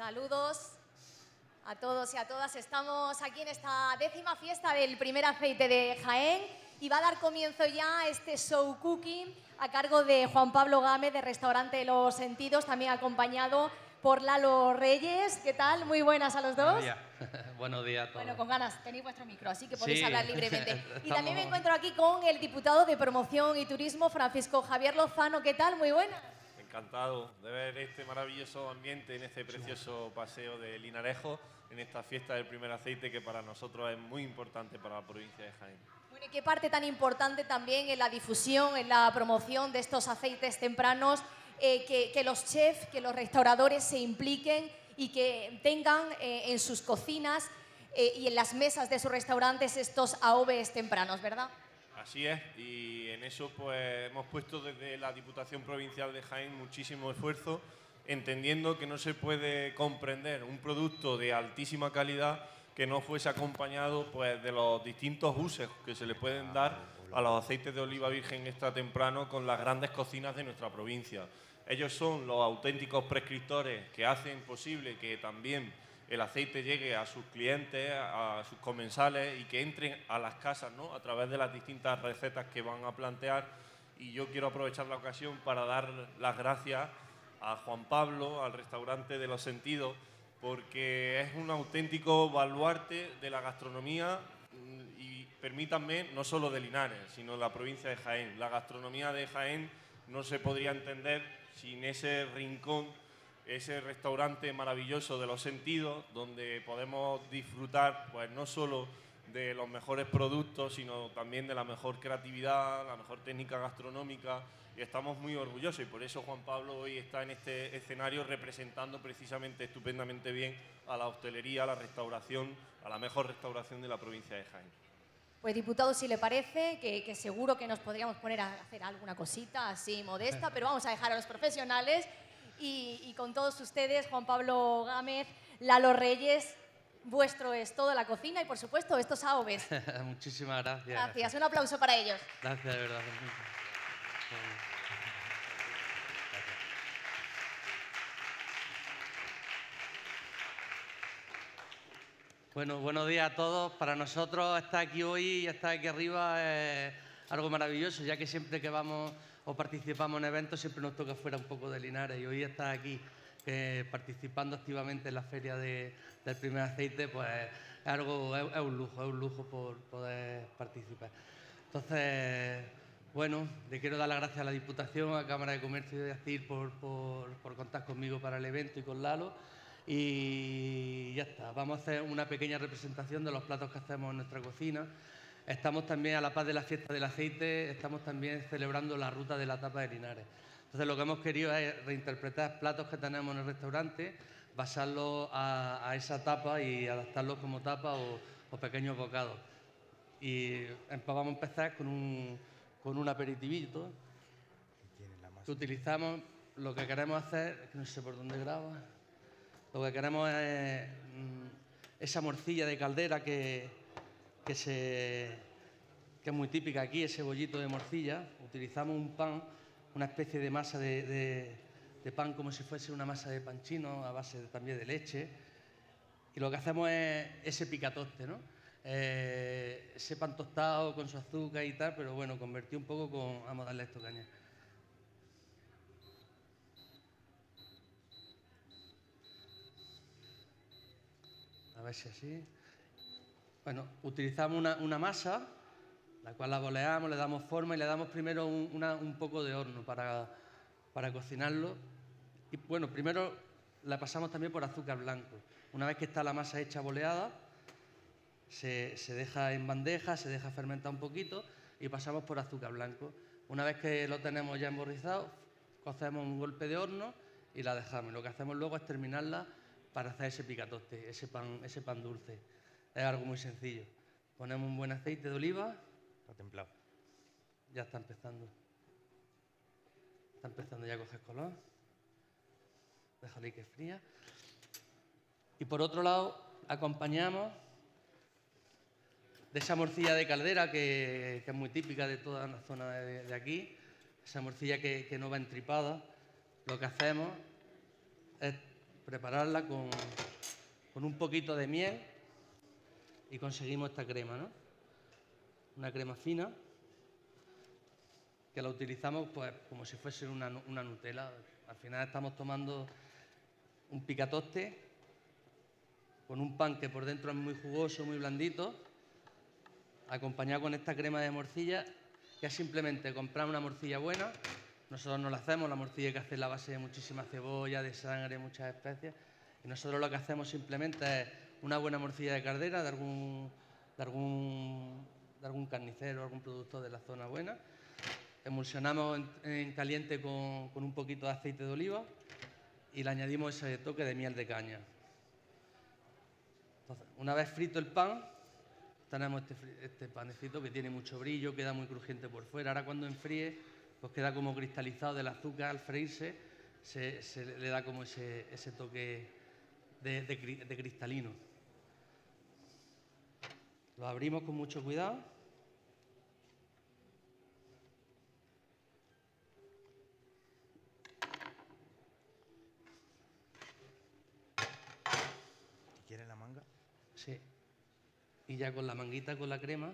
Saludos a todos y a todas. Estamos aquí en esta décima fiesta del primer aceite de Jaén y va a dar comienzo ya este show cooking a cargo de Juan Pablo Gámez de Restaurante Los Sentidos, también acompañado por Lalo Reyes. ¿Qué tal? Muy buenas a los dos. Buenos días. Buenos días a todos. Bueno, con ganas, tenéis vuestro micro, así que podéis Sí. hablar libremente. Y también me encuentro aquí con el diputado de Promoción y Turismo, Francisco Javier Lozano. ¿Qué tal? Muy buenas. Encantado de ver este maravilloso ambiente en este precioso paseo de Linarejo, en esta fiesta del primer aceite que para nosotros es muy importante para la provincia de Jaén. Bueno, ¿y qué parte tan importante también en la difusión, en la promoción de estos aceites tempranos, eh, que, que los chefs, que los restauradores se impliquen y que tengan eh, en sus cocinas eh, y en las mesas de sus restaurantes estos AOVs tempranos, ¿verdad? Así es, y en eso pues hemos puesto desde la Diputación Provincial de Jaén muchísimo esfuerzo, entendiendo que no se puede comprender un producto de altísima calidad que no fuese acompañado pues de los distintos usos que se le pueden dar a los aceites de oliva virgen extra temprano con las grandes cocinas de nuestra provincia. Ellos son los auténticos prescriptores que hacen posible que también el aceite llegue a sus clientes, a sus comensales y que entren a las casas ¿no? a través de las distintas recetas que van a plantear. Y yo quiero aprovechar la ocasión para dar las gracias a Juan Pablo, al restaurante de los sentidos, porque es un auténtico baluarte de la gastronomía mm, y permítanme, no solo de Linares, sino de la provincia de Jaén. La gastronomía de Jaén no se podría entender sin ese rincón ese restaurante maravilloso de los sentidos, donde podemos disfrutar pues no solo de los mejores productos, sino también de la mejor creatividad, la mejor técnica gastronómica, y estamos muy orgullosos, y por eso Juan Pablo hoy está en este escenario representando precisamente estupendamente bien a la hostelería, a la restauración, a la mejor restauración de la provincia de Jaén. Pues diputado, si le parece, que, que seguro que nos podríamos poner a hacer alguna cosita así modesta, pero vamos a dejar a los profesionales y, y con todos ustedes, Juan Pablo Gámez, Lalo Reyes, vuestro es toda la cocina y por supuesto estos AOVs. Muchísimas gracias. Gracias, un aplauso para ellos. Gracias, de verdad. Bueno, buenos días a todos. Para nosotros estar aquí hoy y estar aquí arriba es algo maravilloso, ya que siempre que vamos o participamos en eventos siempre nos toca fuera un poco de Linares y hoy estar aquí eh, participando activamente en la feria de- del primer aceite, pues es algo, es, un lujo, es un lujo por poder participar. Entonces, bueno, le quiero dar las gracias a la Diputación, a Cámara de Comercio de Astil por, por, por contar conmigo para el evento y con Lalo. Y ya está, vamos a hacer una pequeña representación de los platos que hacemos en nuestra cocina. Estamos también a la paz de la fiesta del aceite, estamos también celebrando la ruta de la tapa de Linares. Entonces lo que hemos querido es reinterpretar platos que tenemos en el restaurante, basarlos a, a esa tapa y adaptarlos como tapa o, o pequeños bocados. Y em- vamos a empezar con un, con un aperitivito que utilizamos. Lo que queremos hacer, que no sé por dónde graba, lo que queremos es mm, esa morcilla de caldera que, que, es muy típica aquí, ese bollito de morcilla. Utilizamos un pan, una especie de masa de, de- pan como si fuese una masa de pan chino a base también de leche. Y lo que hacemos es ese picatoste, ¿no? Eh, ese pan tostado con su azúcar y tal, pero bueno, convertí un poco con... Vamos a darle esto caña. A ver si así. Bueno, utilizamos una, masa, la cual la boleamos, le damos forma y le damos primero un poco de horno para, para cocinarlo. Y bueno, primero la pasamos también por azúcar blanco. Una vez que está la masa hecha boleada, se, se deja en bandeja, se deja fermentar un poquito y pasamos por azúcar blanco. Una vez que lo tenemos ya emborrizado, cocemos un golpe de horno y la dejamos. Lo que hacemos luego es terminarla para hacer ese picatoste, ese pan, ese pan dulce. Es algo muy sencillo. Ponemos un buen aceite de oliva, Está templado. ya está empezando. Está empezando ya a coger color. Déjale que fría. Y por otro lado, acompañamos de esa morcilla de caldera que, que es muy típica de toda la zona de, de aquí, esa morcilla que, que no va entripada. Lo que hacemos es prepararla con, con un poquito de miel y conseguimos esta crema, ¿no? Una crema fina que la utilizamos pues como si fuese una, una Nutella. Al final estamos tomando un picatoste con un pan que por dentro es muy jugoso, muy blandito, acompañado con esta crema de morcilla, que es simplemente comprar una morcilla buena. Nosotros no la hacemos, la morcilla que hacer la base de muchísima cebolla, de sangre, muchas especias. Y nosotros lo que hacemos simplemente es una buena morcilla de cardera de algún, de algún, de algún carnicero, algún productor de la zona buena. Emulsionamos en, en caliente con, un poquito de aceite de oliva y le añadimos ese toque de miel de caña. Una vez frito el pan, tenemos este, este panecito que tiene mucho brillo, queda muy crujiente por fuera. Ahora cuando enfríe, pues queda como cristalizado del azúcar al freírse, se, se le da como ese, ese toque de, de de cristalino. Lo abrimos con mucho cuidado. ¿Quieres la manga? Sí. Y ya con la manguita, con la crema,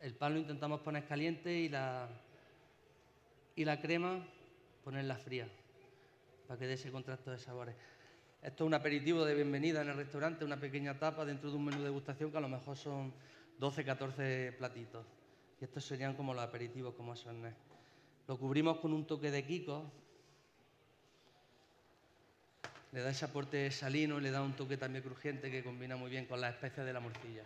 el pan lo intentamos poner caliente y la, y la crema ponerla fría, para que dé ese contraste de sabores. Esto es un aperitivo de bienvenida en el restaurante, una pequeña tapa dentro de un menú de degustación que a lo mejor son 12, 14 platitos. Y estos serían como los aperitivos, como son. Lo cubrimos con un toque de kiko, le da ese aporte salino y le da un toque también crujiente que combina muy bien con las especias de la morcilla.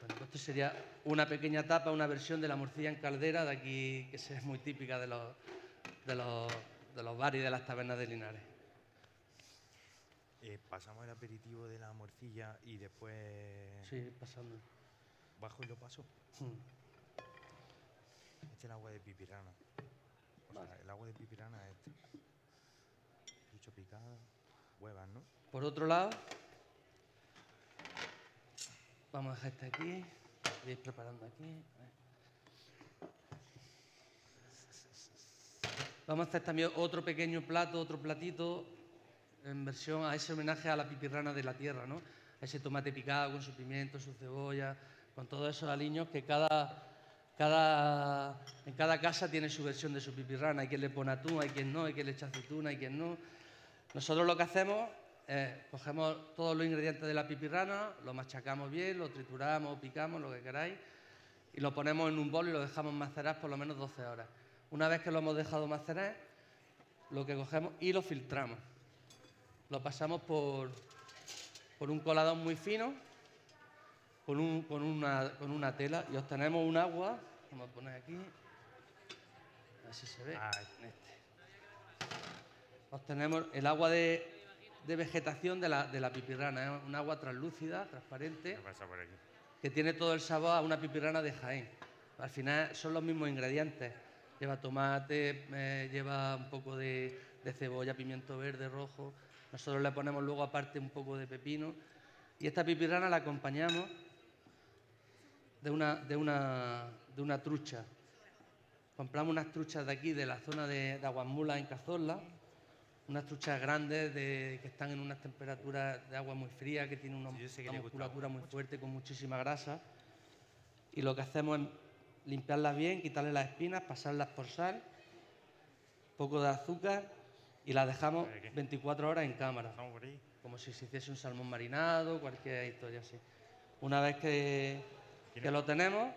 Bueno, pues esto sería una pequeña tapa, una versión de la morcilla en caldera de aquí, que es muy típica de los, de los, de los bares y de las tabernas de Linares. Eh, pasamos el aperitivo de la morcilla y después Sí, pasando. bajo y lo paso. Mm. Este es el agua de pipirana. O sea, el agua de pipirana es este. Dicho picada, huevas, ¿no? Por otro lado, vamos a dejar este aquí, preparando aquí. Vamos a hacer también otro pequeño plato, otro platito, en versión a ese homenaje a la pipirrana de la tierra, ¿no? A ese tomate picado con su pimiento, su cebolla, con todos esos aliños que cada, cada, en cada casa tiene su versión de su pipirrana. Hay quien le pone atún, hay quien no, hay quien le echa aceituna, hay quien no. Nosotros lo que hacemos es cogemos todos los ingredientes de la pipirrana, lo machacamos bien, lo trituramos, picamos, lo que queráis, y lo ponemos en un bol y lo dejamos macerar por lo menos 12 horas. Una vez que lo hemos dejado macerar, lo que cogemos y lo filtramos. Lo pasamos por, por un coladón muy fino, con, un- con una, con una tela, y obtenemos un agua, vamos a poner aquí, a ver si se ve. Este. Obtenemos el agua de, de vegetación de la, de la pipirrana, es un agua translúcida, transparente, ¿qué pasa por aquí? que tiene todo el sabor a una pipirrana de Jaén. Al final son los mismos ingredientes. Lleva tomate, eh, lleva un poco de, de cebolla, pimiento verde, rojo. Nosotros le ponemos luego aparte un poco de pepino. Y esta pipirrana la acompañamos de una, de una, de una trucha. Compramos unas truchas de aquí, de la zona de, de Aguasmula, en Cazorla. Unas truchas grandes de- que están en unas temperaturas de agua muy fría, que tienen una, Sí, una musculatura muy fuerte, con muchísima grasa. Y lo que hacemos es limpiarlas bien, quitarle las espinas, pasarlas por sal, poco de azúcar y las dejamos ¿Para qué? 24 horas en cámara como si se hiciese un salmón marinado, cualquier historia así. Una vez que, que lo tenemos,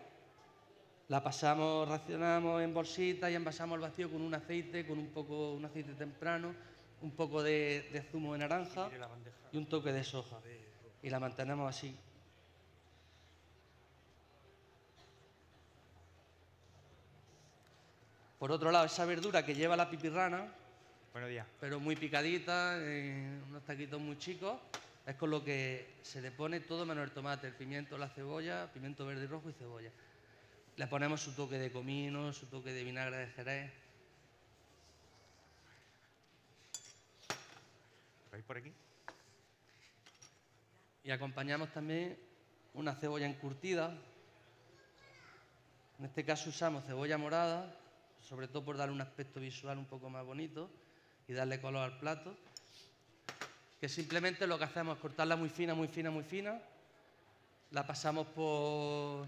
la pasamos, racionamos en bolsita y envasamos al vacío con un aceite, con un poco, un aceite temprano, un poco de, de zumo de naranja y un toque de soja. Y la mantenemos así. Por otro lado, esa verdura que lleva la pipirrana, Buenos días. pero muy picadita, en unos taquitos muy chicos. Es con lo que se le pone todo menos el tomate, el pimiento, la cebolla, pimiento verde y rojo y cebolla. Le ponemos su toque de comino, su toque de vinagre de jerez. ¿Veis por aquí? Y acompañamos también una cebolla encurtida. En este caso usamos cebolla morada, sobre todo por darle un aspecto visual un poco más bonito y darle color al plato. Que simplemente lo que hacemos es cortarla muy fina, muy fina, muy fina. La pasamos por...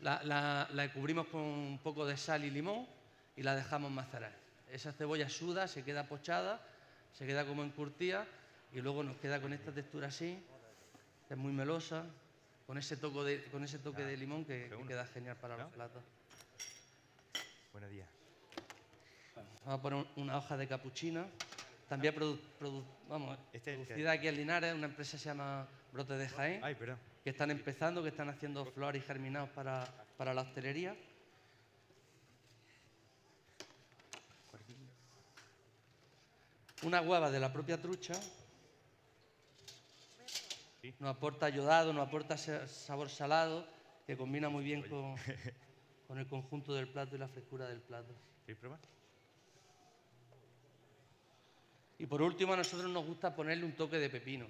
La, la- la cubrimos con un poco de sal y limón y la dejamos macerar. Esa cebolla suda, se queda pochada, se queda como encurtida y luego nos queda con esta textura así, que es muy melosa, con ese, toque de, con ese toque de limón que, que queda genial para los platos. Buenos días. Vamos a poner un- una hoja de capuchina, también produ- produ- vamos, Este producida aquí en Linares, una empresa que se llama Brote de Jaén, Ay, que están empezando, que están haciendo flores y germinados para, para la hostelería. Por aquí. Una hueva de la propia trucha. Nos aporta ayudado, nos aporta sabor salado, que combina muy bien con, con el conjunto del plato y la frescura del plato. Y por último, a nosotros nos gusta ponerle un toque de pepino.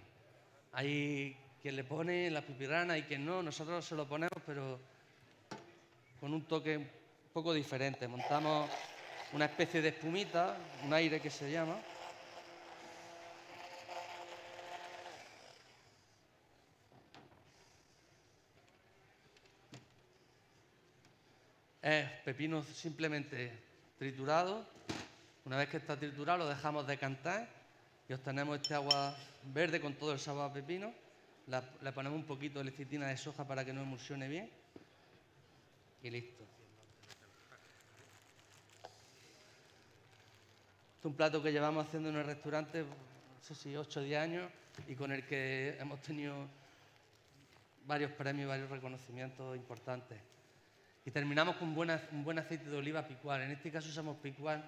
Hay quien le pone la pipirana y quien no, nosotros se lo ponemos, pero con un toque un poco diferente. Montamos una especie de espumita, un aire que se llama. Es pepino simplemente triturado. Una vez que está triturado lo dejamos decantar y obtenemos este agua verde con todo el sabor a pepino. La- le ponemos un poquito de lecitina de soja para que no emulsione bien. Y listo. Este es un plato que llevamos haciendo en el restaurante, no sé si 8 o 10 años, y con el que hemos tenido varios premios, varios reconocimientos importantes. Y terminamos con un buen aceite de oliva picual. En este caso usamos picual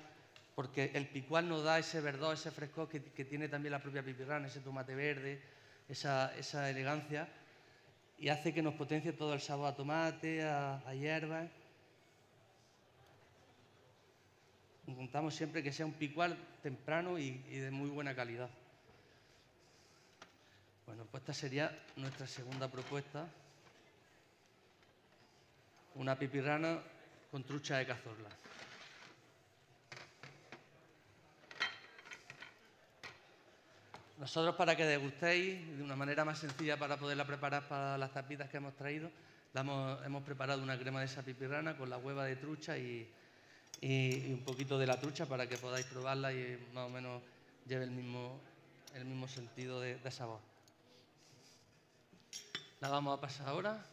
porque el picual nos da ese verdor, ese frescor que, tiene también la propia pipirrana, ese tomate verde, esa, elegancia, y hace que nos potencie todo el sabor a tomate, a, a hierbas. Siempre que sea un picual temprano y de muy buena calidad. Bueno, pues esta sería nuestra segunda propuesta una pipirrana con trucha de cazorla. Nosotros para que degustéis de una manera más sencilla para poderla preparar para las tapitas que hemos traído, la hemos, hemos preparado una crema de esa pipirrana con la hueva de trucha y, un poquito de la trucha para que podáis probarla y más o menos lleve el mismo, el mismo sentido de, de sabor. La vamos a pasar ahora.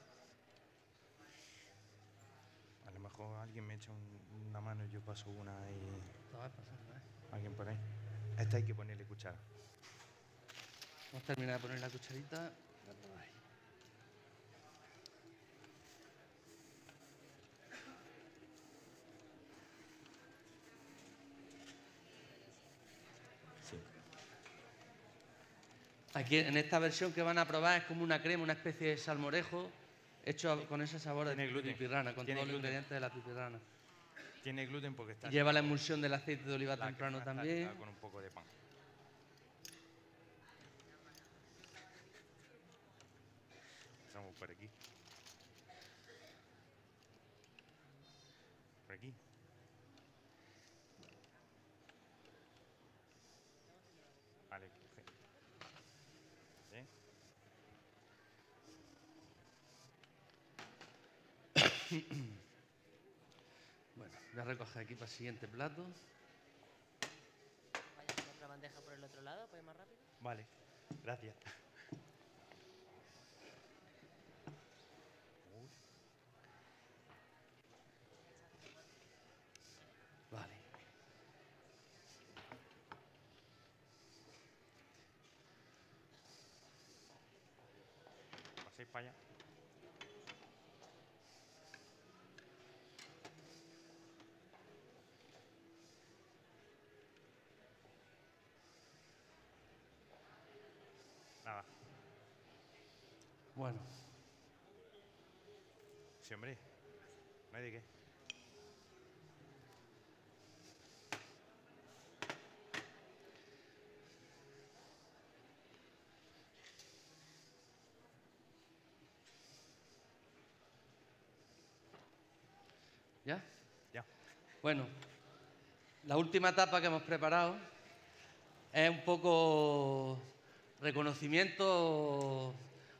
Alguien me echa un- una mano y yo paso una y... Pasando, ¿eh? Alguien por ahí. Esta hay que ponerle cuchara. Vamos a terminar de poner la cucharita. Aquí en esta versión que van a probar es como una crema, una especie de salmorejo hecho con ese sabor de gluten. pipirrana, con todos los ingredientes de la pipirrana. Tiene gluten porque está... Lleva la emulsión del aceite de oliva temprano también. Con un poco de pan. Estamos por aquí. Por aquí. Vale, coge. ¿Sí? Bueno, voy a recoger aquí para el siguiente plato. Vaya con otra bandeja por el otro lado, ir más rápido. Vale, gracias. Vale. Paséis para allá. Bueno, Sí, hombre. Qué. ¿ya? Ya. Bueno, la última etapa que hemos preparado es un poco reconocimiento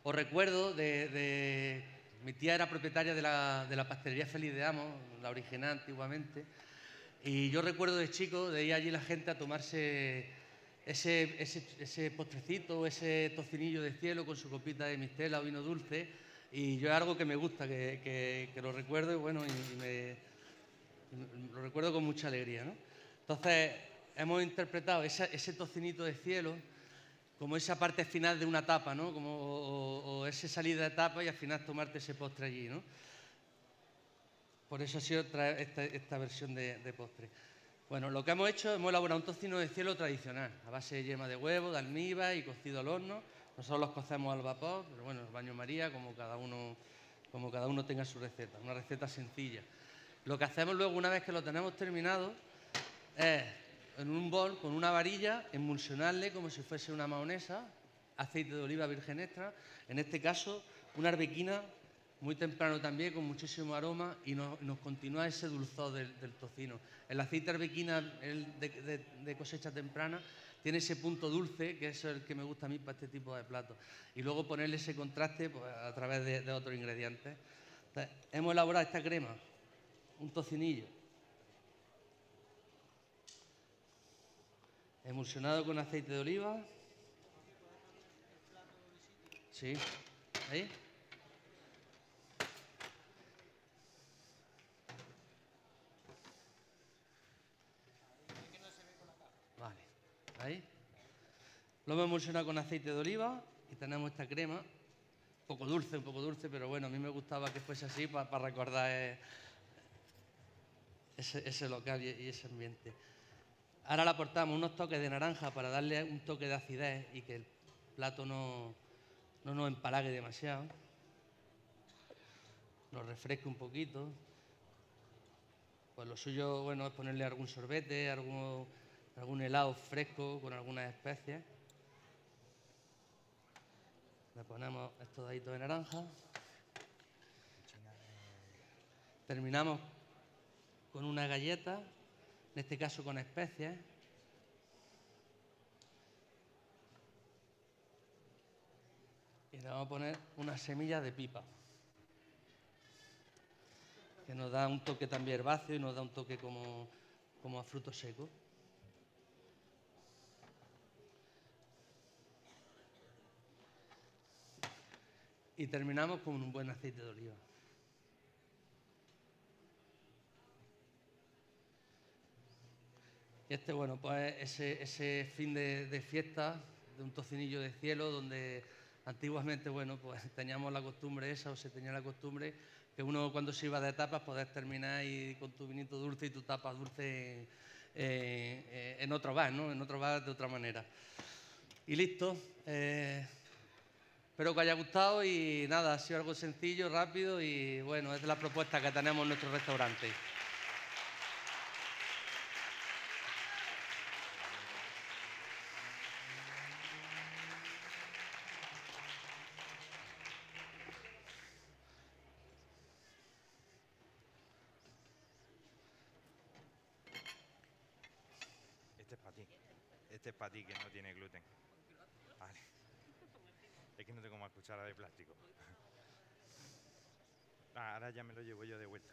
o, o recuerdo de, Mi tía era propietaria de la, de la pastelería Feliz de Amos, la original antiguamente, y yo recuerdo de chico de ir allí la gente a tomarse ese, ese, ese postrecito, ese tocinillo de cielo con su copita de mistela o vino dulce, y yo es algo que me gusta, que, que- lo recuerdo y bueno, y, y me, lo recuerdo con mucha alegría. ¿no? Entonces, hemos interpretado esa- ese tocinito de cielo como esa parte final de una tapa, ¿no? como, o, ese salir de etapa y al final tomarte ese postre allí. ¿no? Por eso ha sido esta, esta versión de, postre. Bueno, lo que hemos hecho, hemos elaborado un tocino de cielo tradicional, a base de yema de huevo, de almíbar y cocido al horno. Nosotros los cocemos al vapor, pero bueno, baño María, como cada uno, como cada uno tenga su receta, una receta sencilla. Lo que hacemos luego, una vez que lo tenemos terminado, es en un bol con una varilla emulsionarle como si fuese una mahonesa, aceite de oliva virgen extra, en este caso una arbequina muy temprano también con muchísimo aroma y nos, continúa ese dulzor del, tocino. El aceite arbequina de, de- de cosecha temprana tiene ese punto dulce que es el que me gusta a mí para este tipo de platos. Y luego ponerle ese contraste pues, a través de, de otros ingredientes. Hemos elaborado esta crema, un tocinillo, emulsionado con aceite de oliva. Sí, ahí. Vale, ahí. Lo hemos emulsionado con aceite de oliva y tenemos esta crema, un poco dulce, un poco dulce, pero bueno, a mí me gustaba que fuese así para recordar eh, ese, local y ese ambiente. Ahora le aportamos unos toques de naranja para darle un toque de acidez y que el plato no, no nos empalague demasiado. Nos refresque un poquito. Pues lo suyo, bueno, es ponerle algún sorbete, algún, helado fresco con algunas especies. Le ponemos estos daditos de naranja. Terminamos con una galleta, en este caso con especias. Y le vamos a poner unas semillas de pipa, que nos da un toque también herbáceo y nos da un toque como, como a frutos secos. Y terminamos con un buen aceite de oliva. Y este, bueno, pues ese, fin de, fiesta de un tocinillo de cielo donde antiguamente, bueno, pues teníamos la costumbre esa o se tenía la costumbre que uno cuando se iba de etapas poder terminar y con tu vinito dulce y tu tapa dulce eh, eh, en otro bar, ¿no? En otro bar de otra manera. Y listo. eh, espero que os haya gustado y nada, ha sido algo sencillo, rápido y bueno, es la propuesta que tenemos en nuestro restaurante. Este es para ti. Este es para ti que no tiene gluten. Es que no tengo más cuchara de plástico. Ah, ahora ya me lo llevo yo de vuelta.